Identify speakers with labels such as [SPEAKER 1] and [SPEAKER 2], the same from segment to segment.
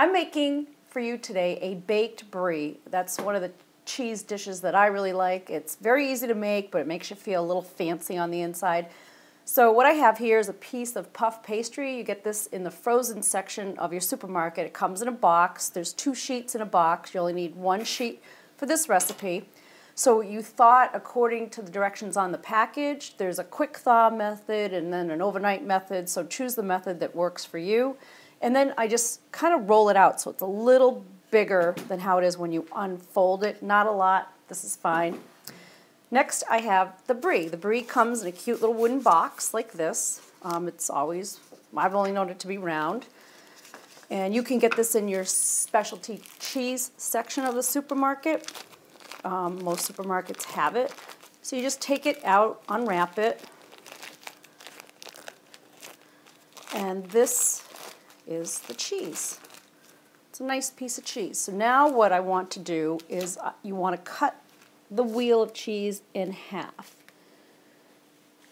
[SPEAKER 1] I'm making for you today a baked brie. That's one of the cheese dishes that I really like. It's very easy to make, but it makes you feel a little fancy on the inside. So what I have here is a piece of puff pastry. You get this in the frozen section of your supermarket. It comes in a box. There's two sheets in a box. You only need one sheet for this recipe. So you thought according to the directions on the package, there's a quick thaw method and then an overnight method. So choose the method that works for you. And then I just kind of roll it out so it's a little bigger than how it is when you unfold it. Not a lot, this is fine. Next I have the brie. The brie comes in a cute little wooden box like this. Um, it's always, I've only known it to be round. And you can get this in your specialty cheese section of the supermarket. Um, most supermarkets have it. So you just take it out, unwrap it, and this is the cheese. It's a nice piece of cheese. So now what I want to do is uh, you want to cut the wheel of cheese in half.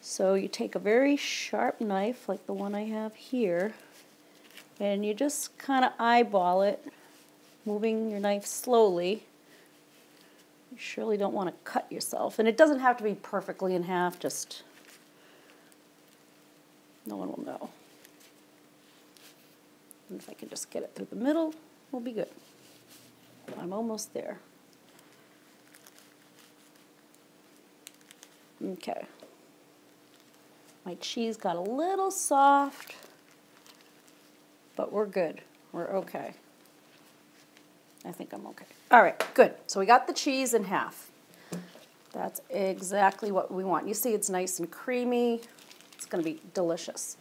[SPEAKER 1] So you take a very sharp knife like the one I have here and you just kind of eyeball it, moving your knife slowly you surely don't want to cut yourself. And it doesn't have to be perfectly in half, just no one will know. And if I can just get it through the middle, we'll be good. I'm almost there. Okay. My cheese got a little soft, but we're good. We're okay. I think I'm okay. All right, good. So we got the cheese in half. That's exactly what we want. You see it's nice and creamy. It's going to be delicious.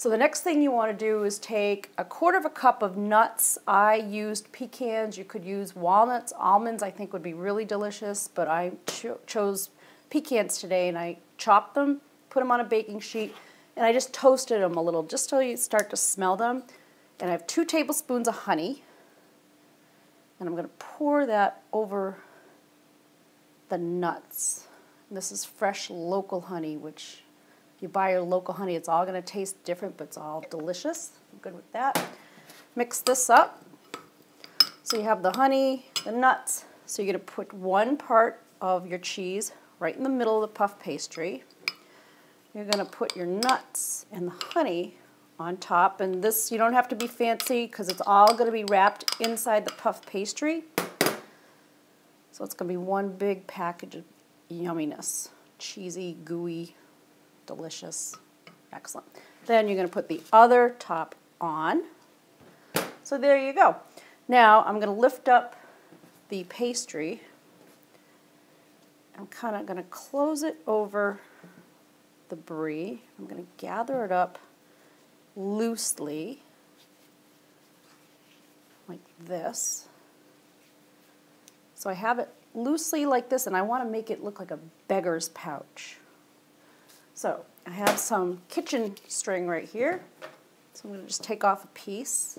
[SPEAKER 1] So the next thing you want to do is take a quarter of a cup of nuts. I used pecans. You could use walnuts. Almonds I think would be really delicious, but I cho chose pecans today and I chopped them, put them on a baking sheet, and I just toasted them a little just till you start to smell them. And I have two tablespoons of honey. And I'm going to pour that over the nuts. This is fresh local honey, which you buy your local honey, it's all going to taste different, but it's all delicious. I'm good with that. Mix this up. So you have the honey, the nuts. So you're going to put one part of your cheese right in the middle of the puff pastry. You're going to put your nuts and the honey on top. And this, you don't have to be fancy because it's all going to be wrapped inside the puff pastry. So it's going to be one big package of yumminess. Cheesy, gooey, delicious. Excellent. Then you're going to put the other top on. So there you go. Now I'm going to lift up the pastry. I'm kind of going to close it over the brie. I'm going to gather it up loosely, like this. So I have it loosely like this, and I want to make it look like a beggar's pouch. So I have some kitchen string right here. So I'm going to just take off a piece.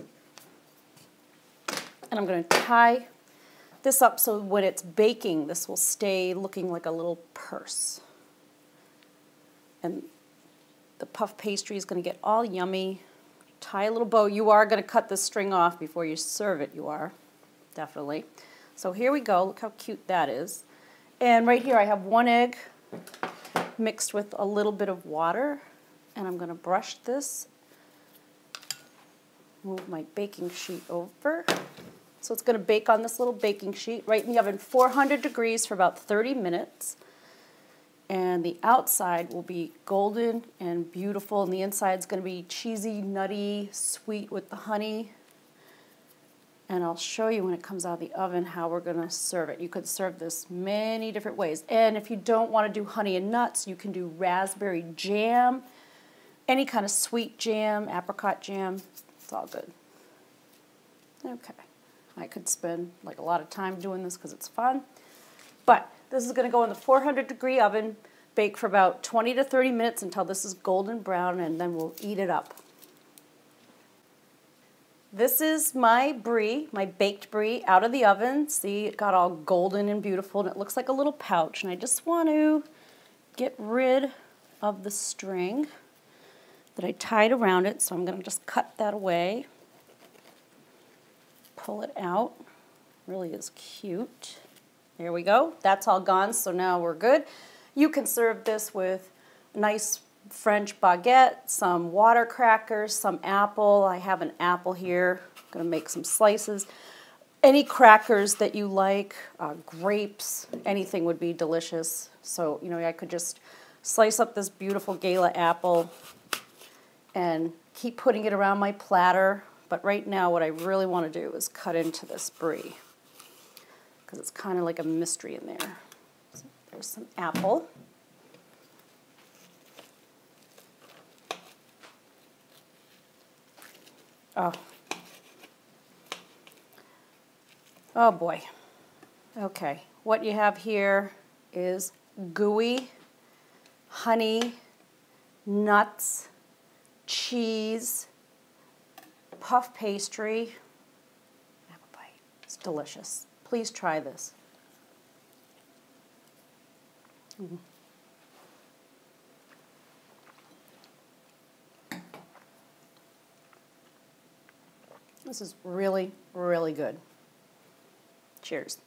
[SPEAKER 1] And I'm going to tie this up so when it's baking, this will stay looking like a little purse. And the puff pastry is going to get all yummy. Tie a little bow. You are going to cut the string off before you serve it. You are, definitely. So here we go. Look how cute that is. And right here I have one egg mixed with a little bit of water. And I'm going to brush this. Move my baking sheet over. So it's going to bake on this little baking sheet right in the oven 400 degrees for about 30 minutes and the outside will be golden and beautiful and the inside is going to be cheesy, nutty, sweet with the honey. And I'll show you when it comes out of the oven how we're going to serve it. You could serve this many different ways. And if you don't want to do honey and nuts, you can do raspberry jam, any kind of sweet jam, apricot jam. It's all good. Okay. I could spend like a lot of time doing this because it's fun. But this is going to go in the 400 degree oven, bake for about 20 to 30 minutes until this is golden brown, and then we'll eat it up. This is my brie, my baked brie, out of the oven. See, it got all golden and beautiful, and it looks like a little pouch. And I just want to get rid of the string that I tied around it, so I'm going to just cut that away. pull it out. Really is cute. There we go. That's all gone, so now we're good. You can serve this with nice French baguette, some water crackers, some apple. I have an apple here. I'm going to make some slices. Any crackers that you like, uh, grapes, anything would be delicious. So, you know, I could just slice up this beautiful gala apple and keep putting it around my platter. But right now, what I really want to do is cut into this brie because it's kind of like a mystery in there. So there's some apple. Oh. Oh boy. Okay, what you have here is gooey honey, nuts, cheese, puff pastry. Have a bite. It's delicious. Please try this. Mm. This is really, really good. Cheers.